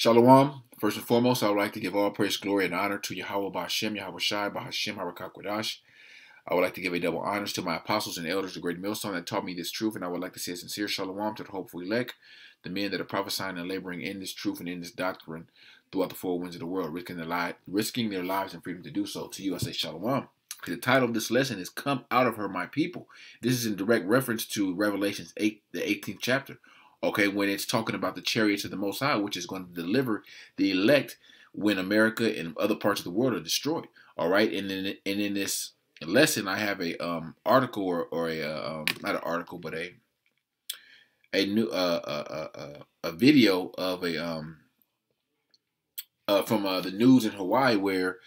Shalom. First and foremost, I would like to give all praise, glory, and honor to Yahawah Ba'Hashem, Yahawashi, Ba'Hashem, Harakakwadash. I would like to give a double honors to my apostles and elders, the great millstone that taught me this truth, and I would like to say a sincere shalom to the hopeful elect, the men that are prophesying and laboring in this truth and in this doctrine throughout the four winds of the world, risking their, li- risking their lives and freedom to do so. To you, I say shalom. The title of this lesson is "Come Out of Her, My People." This is in direct reference to Revelations 8, the 18th chapter okay, when it's talking about the chariots of the Most High, which is going to deliver the elect when America and other parts of the world are destroyed. All right, and in and in this lesson, I have a um, article or, or a uh, um, not an article, but a a new uh, uh, uh, a video of a um, uh, from uh, the news in Hawaii where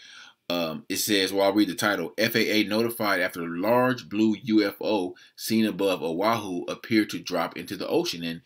um, it says, well, I'll read the title. FAA notified after a large blue UFO seen above Oahu appeared to drop into the ocean. And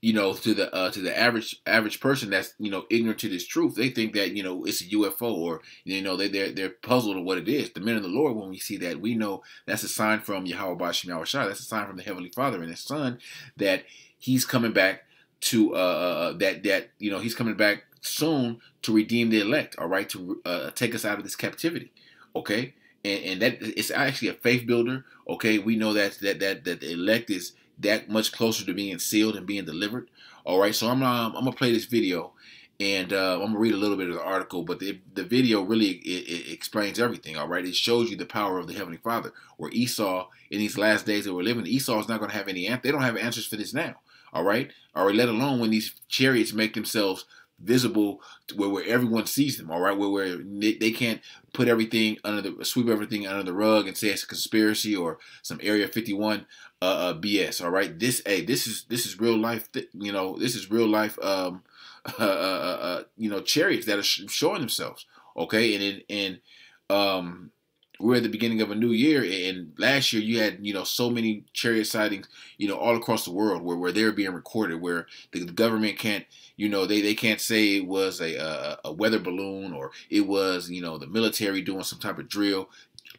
you know, to the uh, to the average average person that's you know ignorant to this truth, they think that you know it's a UFO or you know they they're they're puzzled at what it is. The men of the Lord, when we see that, we know that's a sign from Yahawah Bashim Yahweh That's a sign from the Heavenly Father and His Son that He's coming back to uh, uh, uh that that you know He's coming back soon to redeem the elect, all right, to uh, take us out of this captivity, okay? And, and that it's actually a faith builder, okay? We know that that that that the elect is that much closer to being sealed and being delivered, all right? So I'm um, I'm gonna play this video, and uh, I'm gonna read a little bit of the article, but the the video really it, it explains everything, all right? It shows you the power of the heavenly Father, where Esau in these last days that we're living, Esau is not gonna have any they don't have answers for this now, all right? All right, let alone when these chariots make themselves visible where, where everyone sees them all right? Where, where they, can't put everything under the sweep everything under the rug and say it's a conspiracy or some area 51 uh, uh bs all right? This hey this is this is real life you know this is real life um uh, uh, uh, uh, you know chariots that are showing themselves okay? And and um we're at the beginning of a new year and last year you had you know so many chariot sightings you know all across the world where, where they're being recorded where the, government can't you know they, they can't say it was a, a, a weather balloon or it was you know the military doing some type of drill.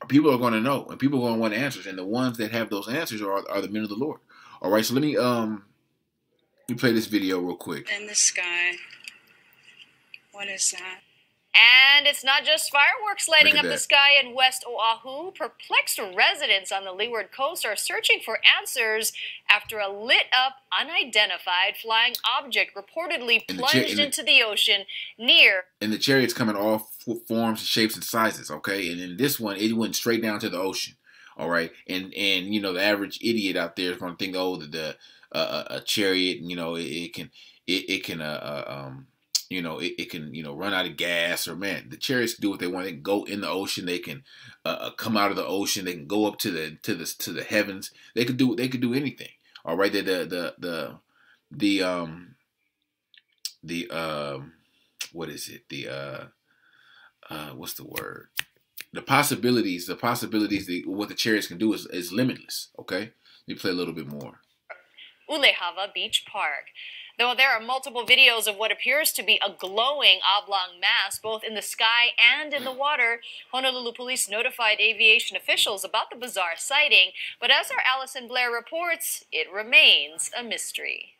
People are going to know and people are going to want answers and the ones that have those answers are, are the men of the lord. All right so let me um let me play this video real quick. In the sky. What is that and it's not just fireworks lighting up that. the sky in West Oahu. Perplexed residents on the Leeward Coast are searching for answers after a lit up, unidentified flying object reportedly plunged the into the, the ocean near. And the chariots come in all forms, shapes, and sizes, okay? And in this one, it went straight down to the ocean, all right? And, and you know, the average idiot out there is going to think, oh, the, the uh, a chariot, you know, it, it can, it, it can, uh, uh um, you know, it, it, can, you know, run out of gas or man, the chariots do what they want. They can go in the ocean. They can uh, uh, come out of the ocean. They can go up to the to the to the heavens. They could do they could do anything. All right, the the the the, the um the um what is it? The uh uh what's the word? The possibilities, the possibilities, the, what the chariots can do is, is limitless. Okay, let me play a little bit more. Ulehawa Beach Park. Though there are multiple videos of what appears to be a glowing oblong mass both in the sky and in the water, Honolulu police notified aviation officials about the bizarre sighting. But as our Allyson Blair reports, it remains a mystery.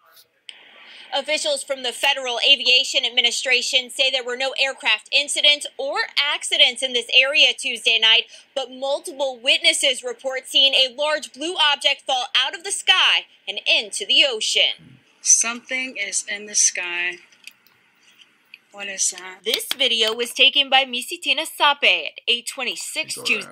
Officials from the Federal Aviation Administration say there were no aircraft incidents or accidents in this area Tuesday night, but multiple witnesses report seeing a large blue object fall out of the sky and into the ocean. Something is in the sky. What is that? This video was taken by Misitina Sape at 826 Tuesday.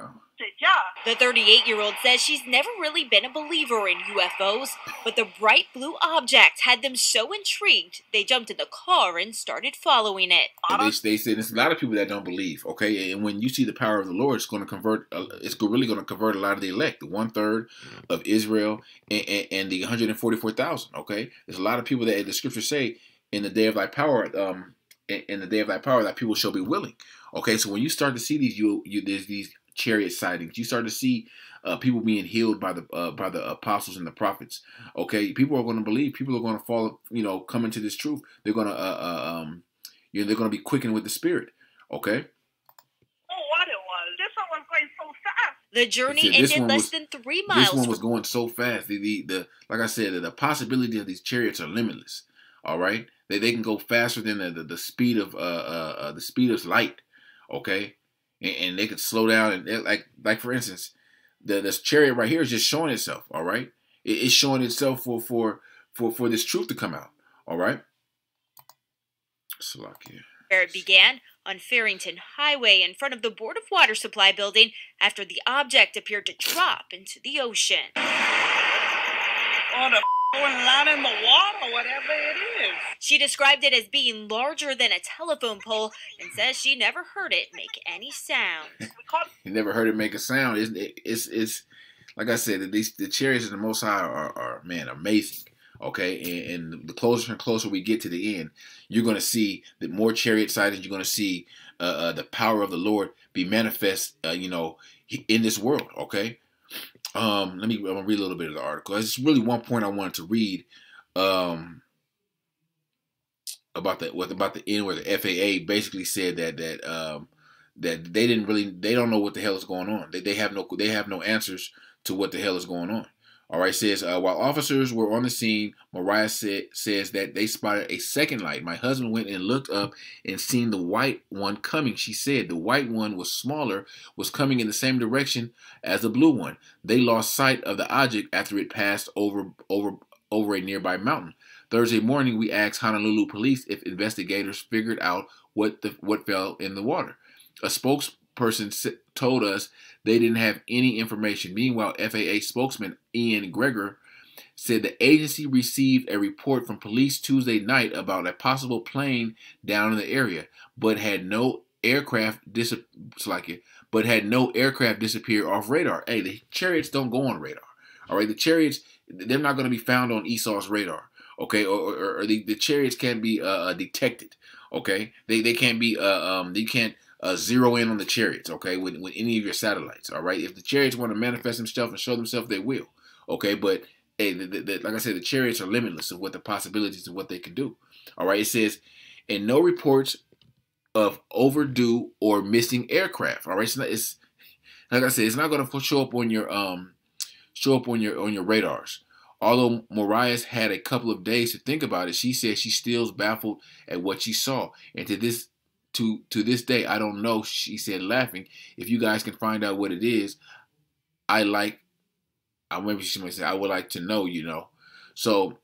The 38 year old says she's never really been a believer in UFOs, but the bright blue object had them so intrigued they jumped in the car and started following it. They, they say there's a lot of people that don't believe, okay? And when you see the power of the Lord, it's going to convert, uh, it's really going to convert a lot of the elect, the one third of Israel and, and, and the 144,000, okay? There's a lot of people that the scriptures say in the day of thy power, um, in, in the day of thy power, that people shall be willing. Okay, so when you start to see these, you, you there's these chariot sightings. You start to see uh, people being healed by the uh, by the apostles and the prophets. Okay, people are going to believe. People are going to fall. You know, come into this truth. They're going to uh, uh, um, you know, they're going to be quickened with the Spirit. Okay. Oh, what it was! This one was going so fast. The journey ended less was, than three miles. This one was going so fast. The, the, the like I said, the, the possibility of these chariots are limitless. All right, They they can go faster than the the, the speed of uh, uh, uh the speed of light. Okay, and, and they could slow down and like like for instance, the this chariot right here is just showing itself. All right, it, it's showing itself for for for for this truth to come out. All right. Salakia. Where it began on Farrington Highway in front of the Board of Water Supply building after the object appeared to drop into the ocean. Or the f***ing line in the water, whatever it is. She described it as being larger than a telephone pole and says she never heard it make any sound. You never heard it make a sound. It's it's it's like I said, these the chariots of the Most High are, are man amazing. Okay, and, and the closer and closer we get to the end, you're going to see the more chariot sightings. You're going to see uh, uh, the power of the Lord be manifest. Uh, you know, in this world. Okay. Um, let me I'm gonna read a little bit of the article. It's really one point I wanted to read. Um, about the what about the end where the FAA basically said that that um that they didn't really they don't know what the hell is going on. They they have no they have no answers to what the hell is going on. All right, says uh, while officers were on the scene, Mariah said, says that they spotted a second light. My husband went and looked up and seen the white one coming. She said the white one was smaller, was coming in the same direction as the blue one. They lost sight of the object after it passed over over over a nearby mountain. Thursday morning, we asked Honolulu police if investigators figured out what the what fell in the water. A spokesperson told us they didn't have any information. Meanwhile, FAA spokesman Ian Gregor said the agency received a report from police Tuesday night about a possible plane down in the area, but had no aircraft dis- like it, but had no aircraft disappear off radar. Hey, the chariots don't go on radar. All right, the chariots they're not going to be found on Esau's radar. Okay, or, or, or the, the chariots can't be uh, detected. Okay, they they can't be uh, um they can't uh, zero in on the chariots, okay, with, with any of your satellites, all right? If the chariots want to manifest themselves and show themselves, they will, okay? But, hey, the, the, the, like I said, the chariots are limitless of what the possibilities of what they can do, all right? It says, and no reports of overdue or missing aircraft, all right? It's, not, it's like I said, it's not going to show up on your um show up on your on your radars. Although Mariah had a couple of days to think about it, she said she still's baffled at what she saw. And to this to to this day, I don't know. She said, laughing. If you guys can find out what it is, I like. I maybe she might say, I would like to know. You know, so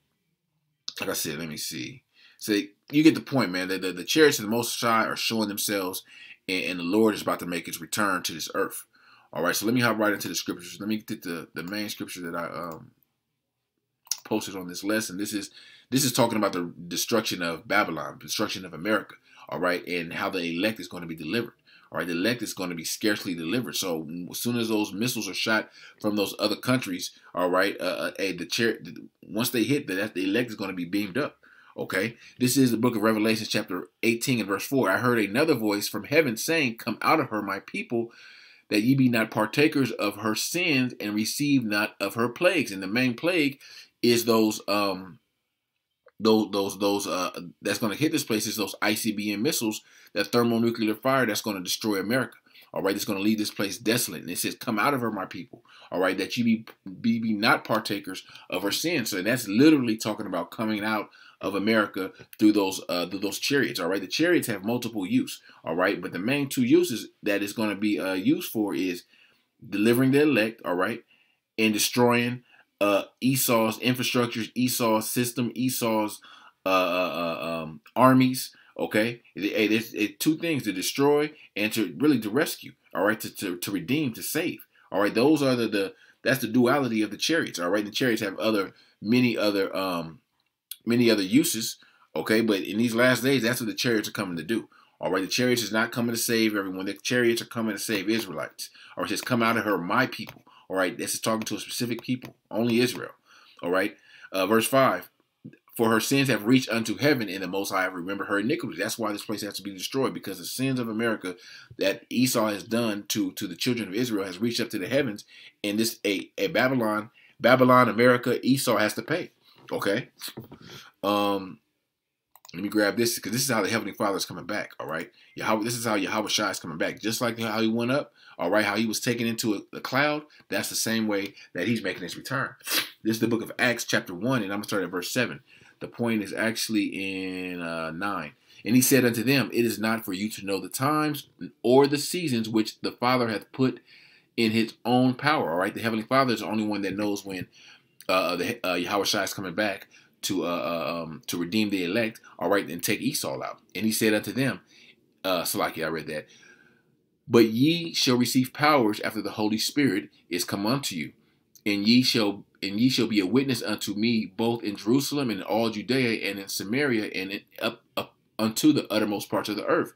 like I said, let me see. So you get the point, man. The, the, the chariots of the Most High are showing themselves, and, and, the Lord is about to make His return to this earth. All right, so let me hop right into the scriptures. Let me get the the main scripture that I um posted on this lesson. This is this is talking about the destruction of Babylon, destruction of America all right, and how the elect is going to be delivered. All right, the elect is going to be scarcely delivered. So as soon as those missiles are shot from those other countries, all right, uh, uh, the chair once they hit, that the elect is going to be beamed up. Okay, this is the book of Revelation, chapter 18 and verse 4. I heard another voice from heaven saying, Come out of her, my people, that ye be not partakers of her sins and receive not of her plagues. And the main plague is those um those those those uh that's going to hit this place is those ICBM missiles, that thermonuclear fire that's going to destroy America. All right, it's going to leave this place desolate. And it says, "Come out of her, my people." All right, that you be be, be not partakers of her sins. So that's literally talking about coming out of America through those uh through those chariots. All right, the chariots have multiple use. All right, but the main two uses that is going to be uh used for is delivering the elect. All right, and destroying uh, Esau's infrastructures, Esau's system, Esau's uh, uh, uh, um, armies. Okay, it, it, it, two things to destroy and to really to rescue. All right, to, to, to redeem, to save. All right, those are the, the that's the duality of the chariots. All right, the chariots have other many other um many other uses. Okay, but in these last days, that's what the chariots are coming to do. All right, the chariots is not coming to save everyone. The chariots are coming to save Israelites. Or it says, "Come out of her, my people." All right, this is talking to a specific people, only Israel. All right, uh, verse 5 For her sins have reached unto heaven, and the Most High have remembered her iniquity. That's why this place has to be destroyed, because the sins of America that Esau has done to, to the children of Israel has reached up to the heavens, and this a, a Babylon, Babylon, America, Esau has to pay. Okay? Um, let me grab this because this is how the Heavenly Father is coming back. All right, Yahawah. This is how Yahawashi is coming back. Just like how he went up. All right, how he was taken into the cloud. That's the same way that he's making his return. This is the book of Acts, chapter one, and I'm gonna start at verse seven. The point is actually in uh, 9. And he said unto them, It is not for you to know the times or the seasons which the Father hath put in his own power. All right. The Heavenly Father is the only one that knows when uh, the uh, Yahawashi is coming back to uh, uh, um, to redeem the elect. All right. And take Esau out. And he said unto them, uh, Salaki, I read that. But ye shall receive powers after the Holy Spirit is come unto you, and ye shall and ye shall be a witness unto me both in Jerusalem and in all Judea and in Samaria and in, up, up unto the uttermost parts of the earth.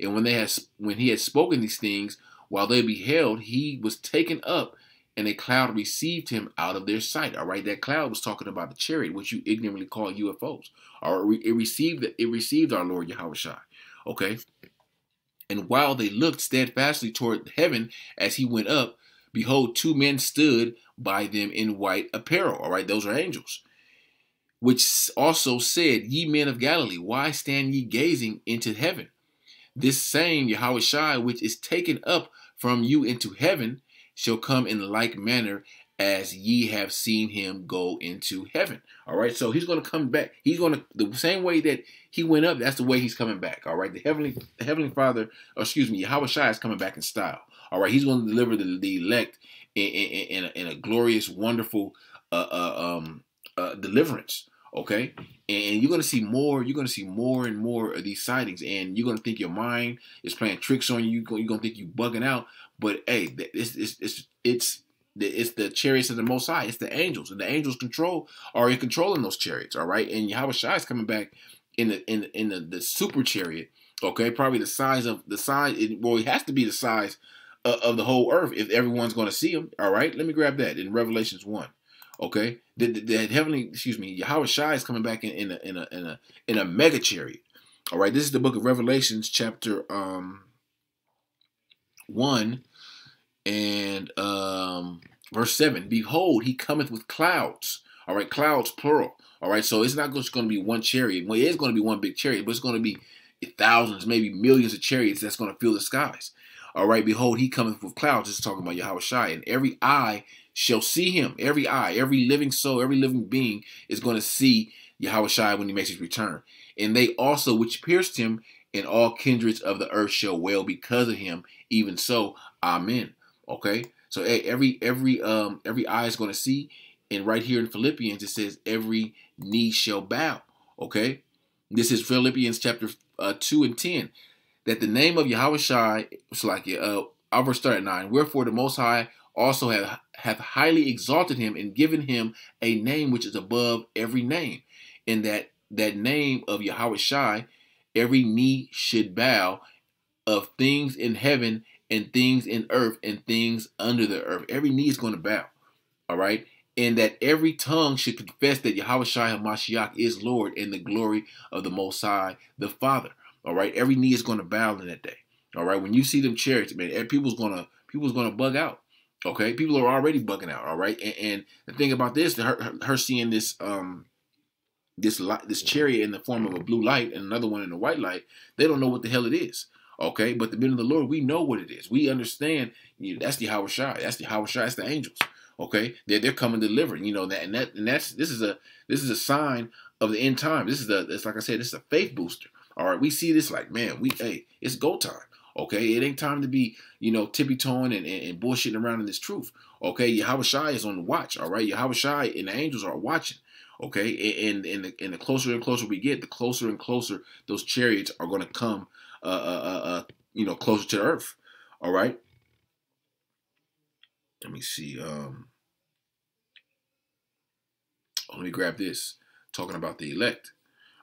And when they had when he had spoken these things, while they beheld, he was taken up, and a cloud received him out of their sight. All right, that cloud was talking about the chariot, which you ignorantly call UFOs. Or it received it received our Lord Yahawashi. Okay. And while they looked steadfastly toward heaven as he went up, behold, two men stood by them in white apparel. All right, those are angels. Which also said, Ye men of Galilee, why stand ye gazing into heaven? This same Yahawashi, which is taken up from you into heaven, shall come in like manner as ye have seen him go into heaven. All right, so he's going to come back. He's going to the same way that he went up. That's the way he's coming back. All right, the heavenly, the heavenly Father, excuse me, Yahawashi is coming back in style. All right, he's going to deliver the, the elect in, in, in, a, in, a, glorious, wonderful uh, uh, um, uh, deliverance. Okay, and you're going to see more. You're going to see more and more of these sightings, and you're going to think your mind is playing tricks on you. You're going to think you are bugging out. But hey, it's it's it's, it's it's the chariots of the Most High. It's the angels, and the angels control are in controlling those chariots. All right, and Yahawashi is coming back in the in in the, the super chariot. Okay, probably the size of the size. It, well, it has to be the size of, of the whole earth if everyone's going to see him. All right, let me grab that in Revelations one. Okay, the, the, the heavenly, excuse me, Yahawashi is coming back in, in a in a in a in a mega chariot. All right, this is the book of Revelations, chapter um one and um, verse 7 Behold, he cometh with clouds. All right, clouds, plural. All right, so it's not just going to be one chariot. Well, it is going to be one big chariot, but it's going to be thousands, maybe millions of chariots that's going to fill the skies. All right, behold, he cometh with clouds. This is talking about Yahawashi. And every eye shall see him. Every eye, every living soul, every living being is going to see Yahawashi when he makes his return. And they also, which pierced him, and all kindreds of the earth shall wail because of him. Even so, Amen. Okay, so every every um every eye is going to see, and right here in Philippians it says every knee shall bow. Okay, this is Philippians chapter uh, two and ten, that the name of Yahawashi, it's like uh, I'll verse start at nine. Wherefore the Most High also hath hath highly exalted him and given him a name which is above every name, in that that name of Yahawashi, every knee should bow of things in heaven and things in earth and things under the earth. Every knee is going to bow. All right. And that every tongue should confess that Yahawashi HaMashiach is Lord in the glory of the Most High, the Father. All right. Every knee is going to bow in that day. All right. When you see them chariots, man, eh, people's gonna people's gonna bug out. Okay. People are already bugging out. All right. And, and the thing about this, her, her, seeing this um this light, this chariot in the form of a blue light and another one in a white light, they don't know what the hell it is. Okay, but the men of the Lord, we know what it is. We understand. You know, that's the Howard Shai. That's the Howard Shai. That's the angels. Okay, they're they're coming delivering. You know that and that and that's this is a this is a sign of the end time. This is a it's like I said, this is a faith booster. All right, we see this like man, we hey, it's go time. Okay, it ain't time to be you know tippy toeing and, and, and bullshitting around in this truth. Okay, Yahawashi is on the watch. All right, Yahawashi and the angels are watching. Okay, and and the, and the closer and closer we get, the closer and closer those chariots are going to come uh, uh, uh, uh, you know, closer to Earth. All right. Let me see. Um, let me grab this. Talking about the elect.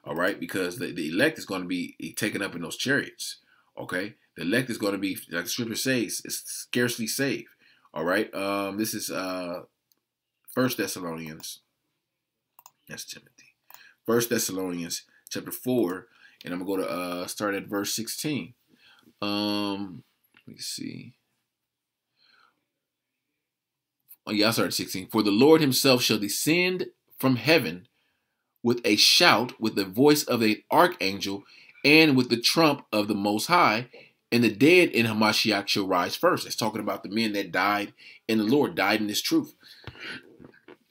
All right, because the, the elect is going to be taken up in those chariots. Okay, the elect is going to be, like the scripture says, it's scarcely saved. All right. Um, this is uh, First Thessalonians. That's Timothy. First Thessalonians chapter four, and I'm gonna go to uh, start at verse 16. Um, let me see. Oh yeah, I started 16. For the Lord himself shall descend from heaven with a shout, with the voice of an archangel, and with the trump of the Most High, and the dead in Hamashiach shall rise first. It's talking about the men that died in the Lord, died in this truth.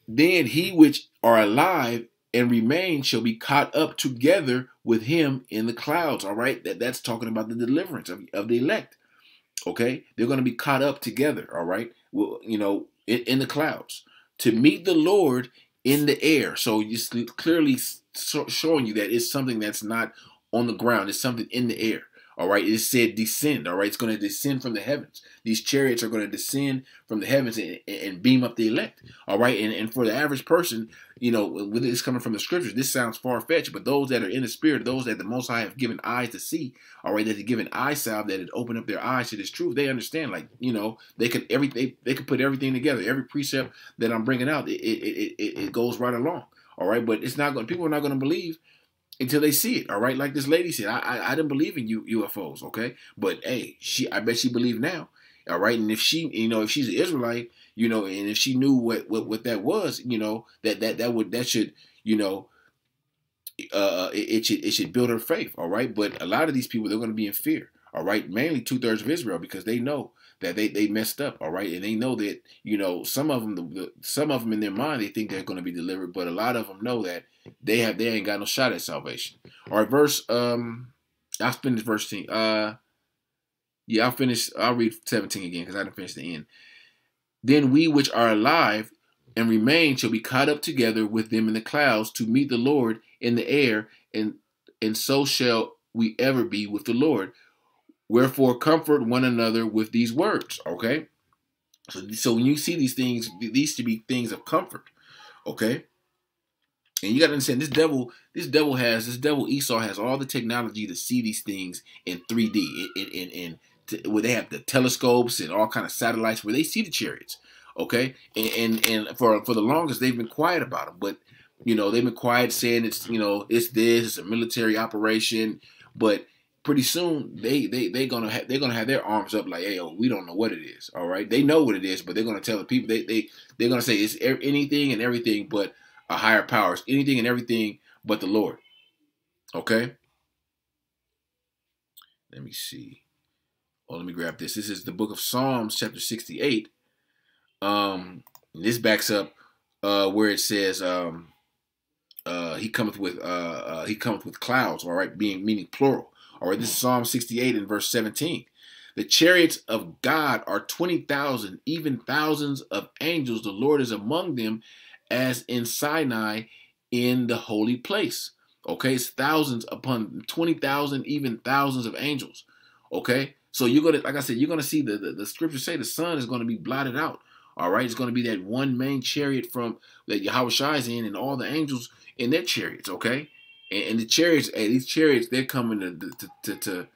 Then he which are alive and remain shall be caught up together with him in the clouds. All right, that that's talking about the deliverance of, of the elect. Okay, they're going to be caught up together. All right, well, you know, in, in the clouds to meet the Lord in the air. So it's clearly showing you that it's something that's not on the ground. It's something in the air. All right, it said descend. All right, it's going to descend from the heavens. These chariots are going to descend from the heavens and, and beam up the elect. All right, and, and for the average person, you know, with this coming from the scriptures, this sounds far fetched, but those that are in the spirit, those that the Most High have given eyes to see, all right, that have given eye salve, that have opened up their eyes to this truth, they understand. Like, you know, they could every they, they could put everything together. Every precept that I'm bringing out, it it, it, it goes right along. All right, but it's not going. People are not going to believe until they see it. All right, like this lady said, I, I, I didn't believe in U, UFOs. Okay, but hey, she I bet she believed now. All right, and if she, you know, if she's an Israelite, you know, and if she knew what what, what that was, you know, that that that would that should, you know, uh, it, it should it should build her faith. All right, but a lot of these people they're going to be in fear. All right, mainly two thirds of Israel because they know that they, they messed up, all right, and they know that you know some of them, the, some of them in their mind they think they're going to be delivered, but a lot of them know that they have they ain't got no shot at salvation. All right, verse um, I'll finish verse ten. Uh, yeah, I'll finish. I'll read seventeen again because I didn't finish the end. Then we which are alive and remain shall be caught up together with them in the clouds to meet the Lord in the air, and and so shall we ever be with the Lord. Wherefore, comfort one another with these words. Okay, so so when you see these things, these to be things of comfort. Okay, and you got to understand this devil, this devil has this devil Esau has all the technology to see these things in 3D, in in, in where they have the telescopes and all kind of satellites where they see the chariots. Okay, and, and and for for the longest they've been quiet about them, but you know they've been quiet saying it's you know it's this, it's a military operation, but pretty soon they they they gonna have they're gonna have their arms up like hey oh, we don't know what it is all right they know what it is but they're gonna tell the people they they they're gonna say it's anything and everything but a higher power it's anything and everything but the Lord okay let me see Oh, let me grab this. This is the book of Psalms, chapter 68. Um, this backs up uh, where it says, um, uh, "He cometh with uh, uh, he cometh with clouds." All right, being meaning plural. Right, this is Psalm 68 in verse 17. The chariots of God are 20,000, even thousands of angels. The Lord is among them as in Sinai in the holy place. Okay, it's thousands upon 20,000, even thousands of angels. Okay, so you're gonna, like I said, you're gonna see the, the, the scriptures say the sun is gonna be blotted out. All right, it's gonna be that one main chariot from that Yahweh is in, and all the angels in their chariots. Okay, and, and the chariots, hey, these chariots, they're coming to, to, to, to,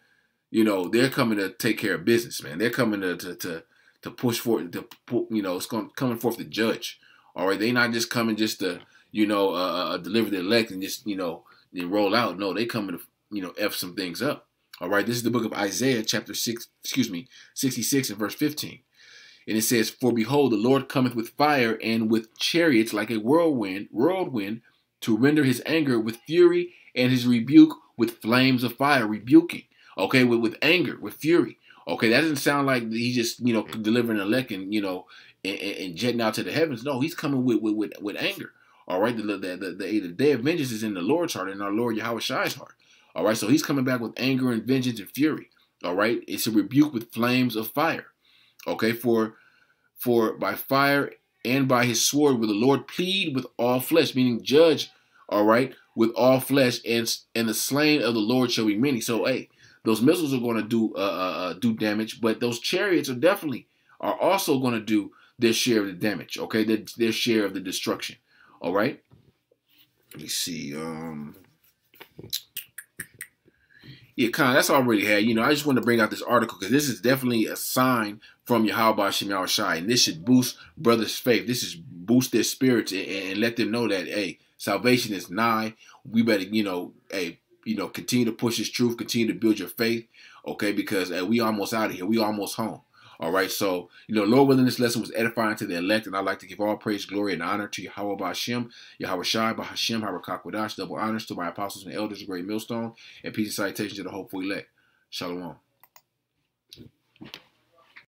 you know, they're coming to take care of business, man. They're coming to to to, to push forth, to you know, it's going coming forth to judge. All right, they're not just coming just to you know uh, uh, uh, deliver the elect and just you know then roll out. No, they coming to you know f some things up. All right, this is the book of Isaiah, chapter 6, excuse me, 66 and verse 15. And it says, For behold, the Lord cometh with fire and with chariots like a whirlwind, whirlwind, to render his anger with fury and his rebuke with flames of fire, rebuking. Okay, with, with anger, with fury. Okay, that doesn't sound like he's just, you know, mm-hmm. delivering a and, you know, and, and, jetting out to the heavens. No, he's coming with with, with, with anger. All right, the, the, the, the, the day of vengeance is in the Lord's heart and our Lord Yahawashi's heart. All right, so he's coming back with anger and vengeance and fury. All right, it's a rebuke with flames of fire. Okay, for for by fire and by his sword will the Lord plead with all flesh, meaning judge. All right, with all flesh, and and the slain of the Lord shall be many. So hey, those missiles are going to do uh, uh, uh, do damage, but those chariots are definitely are also going to do their share of the damage. Okay, their, their share of the destruction. All right. Let me see. Um, yeah, Khan, that's really had. You know, I just want to bring out this article because this is definitely a sign from Yahweh Shem Shai, and this should boost brothers' faith. This is boost their spirits and, and, let them know that hey, salvation is nigh. We better, you know, hey, you know, continue to push this truth, continue to build your faith, okay? Because hey, we almost out of here. We almost home. All right, so you know, Lord willing, this lesson was edifying to the elect, and I'd like to give all praise, glory, and honor to Yahawah Ba'Shem, Yahawashi, Ba'Hashem, Harakak double honors to my apostles and elders Great Millstone, and peace and salutation to the hopeful elect. Shalom.